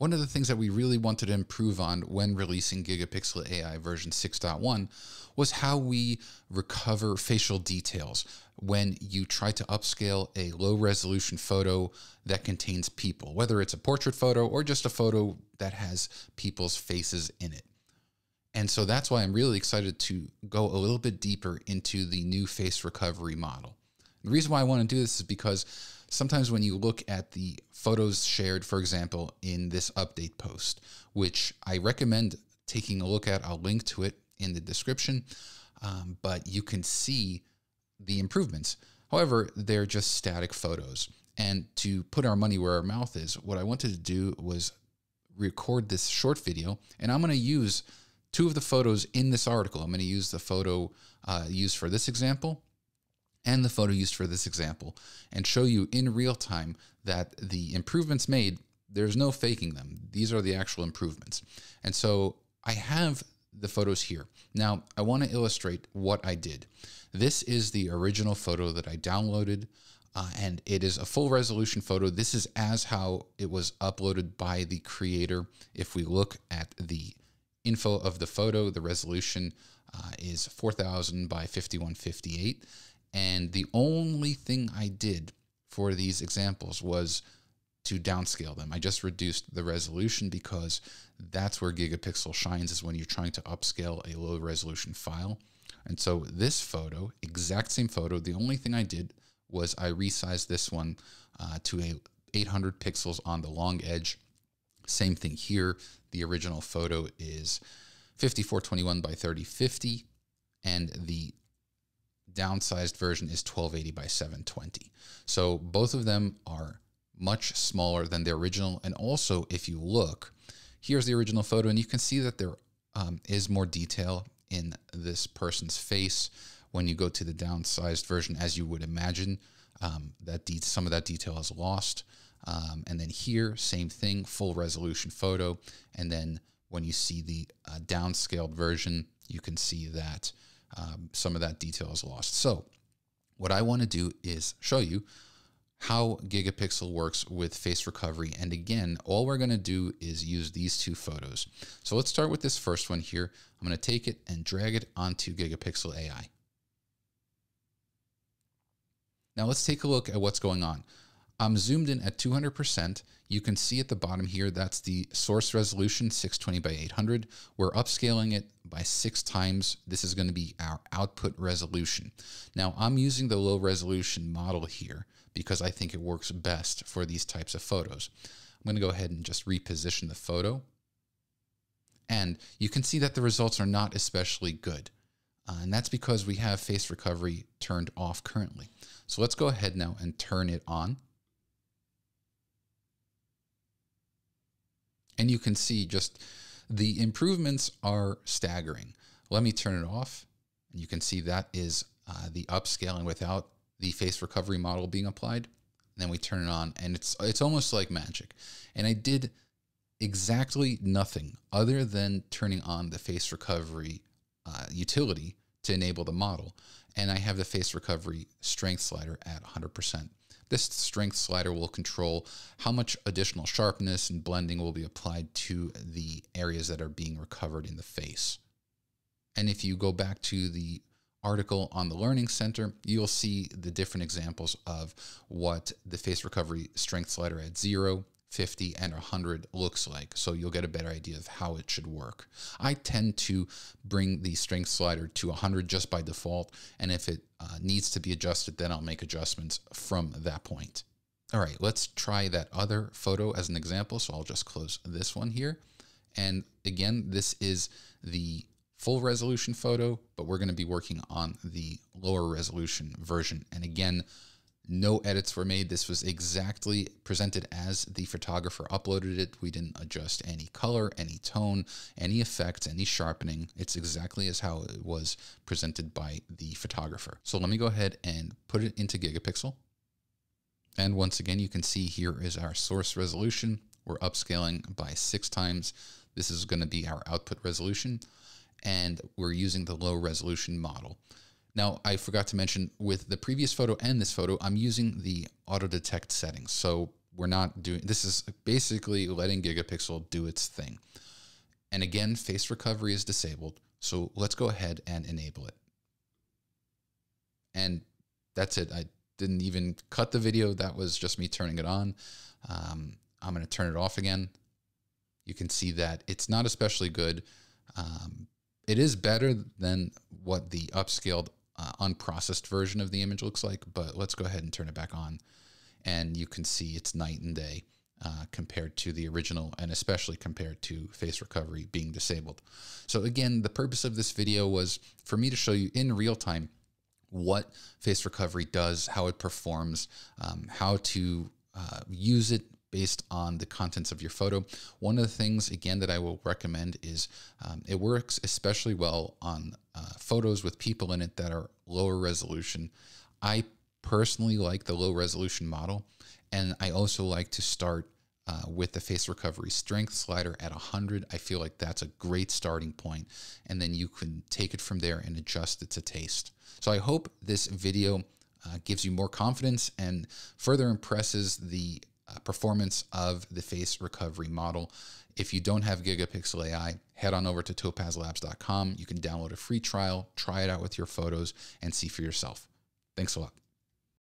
one of the things that we really wanted to improve on when releasing Gigapixel AI version 6.1 was how we recover facial details when you try to upscale a low resolution photo that contains people, whether it's a portrait photo or just a photo that has people's faces in it. And so that's why I'm really excited to go a little bit deeper into the new face recovery model. The reason why I want to do this is because sometimes when you look at the photos shared, for example, in this update post, which I recommend taking a look at, I'll link to it in the description, um, but you can see the improvements. However, they're just static photos. And to put our money where our mouth is, what I wanted to do was record this short video, and I'm going to use two of the photos in this article. I'm going to use the photo uh, used for this example and the photo used for this example and show you in real time that the improvements made, there's no faking them. These are the actual improvements. And so I have the photos here. Now, I want to illustrate what I did. This is the original photo that I downloaded, uh, and it is a full resolution photo. This is as how it was uploaded by the creator. If we look at the info of the photo, the resolution uh, is 4000 by 5158. And the only thing I did for these examples was to downscale them. I just reduced the resolution because that's where Gigapixel shines is when you're trying to upscale a low resolution file. And so this photo, exact same photo, the only thing I did was I resized this one uh, to a 800 pixels on the long edge. Same thing here. The original photo is 5421 by 3050 and the downsized version is 1280 by 720. So both of them are much smaller than the original. And also, if you look, here's the original photo, and you can see that there um, is more detail in this person's face when you go to the downsized version, as you would imagine. Um, that de- some of that detail is lost. Um, and then here, same thing, full resolution photo. And then when you see the uh, downscaled version, you can see that um, some of that detail is lost. So what I want to do is show you how Gigapixel works with face recovery. And again, all we're going to do is use these two photos. So let's start with this first one here. I'm going to take it and drag it onto Gigapixel AI. Now let's take a look at what's going on. I'm zoomed in at 200%. You can see at the bottom here, that's the source resolution, 620 by 800. We're upscaling it by six times. This is gonna be our output resolution. Now I'm using the low resolution model here because I think it works best for these types of photos. I'm gonna go ahead and just reposition the photo. And you can see that the results are not especially good. Uh, and that's because we have face recovery turned off currently. So let's go ahead now and turn it on. And you can see just the improvements are staggering. Let me turn it off. And you can see that is uh, the upscaling without the face recovery model being applied. And then we turn it on and it's it's almost like magic. And I did exactly nothing other than turning on the face recovery uh, utility to enable the model. And I have the face recovery strength slider at 100%. This strength slider will control how much additional sharpness and blending will be applied to the areas that are being recovered in the face. And if you go back to the article on the Learning Center, you'll see the different examples of what the face recovery strength slider at zero, 50 and 100 looks like. So you'll get a better idea of how it should work. I tend to bring the strength slider to 100 just by default. And if it uh, needs to be adjusted, then I'll make adjustments from that point. All right, let's try that other photo as an example. So I'll just close this one here. And again, this is the full resolution photo, but we're going to be working on the lower resolution version. And again, no edits were made. This was exactly presented as the photographer uploaded it. We didn't adjust any color, any tone, any effects, any sharpening. It's exactly as how it was presented by the photographer. So let me go ahead and put it into Gigapixel. And once again, you can see here is our source resolution. We're upscaling by six times. This is going to be our output resolution. And we're using the low resolution model. Now, I forgot to mention with the previous photo and this photo, I'm using the auto detect settings. So we're not doing this is basically letting Gigapixel do its thing. And again, face recovery is disabled. So let's go ahead and enable it. And that's it. I didn't even cut the video. That was just me turning it on. Um, I'm going to turn it off again. You can see that it's not especially good. Um, it is better than what the upscaled, uh, unprocessed version of the image looks like, but let's go ahead and turn it back on. And you can see it's night and day uh, compared to the original, and especially compared to face recovery being disabled. So again, the purpose of this video was for me to show you in real time what face recovery does, how it performs, um, how to uh, use it based on the contents of your photo. One of the things, again, that I will recommend is um, it works especially well on uh, photos with people in it that are lower resolution. I personally like the low resolution model, and I also like to start uh, with the face recovery strength slider at 100. I feel like that's a great starting point, and then you can take it from there and adjust it to taste. So I hope this video uh, gives you more confidence and further impresses the performance of the face recovery model. If you don't have Gigapixel AI, head on over to topazlabs.com. You can download a free trial, try it out with your photos, and see for yourself. Thanks a lot.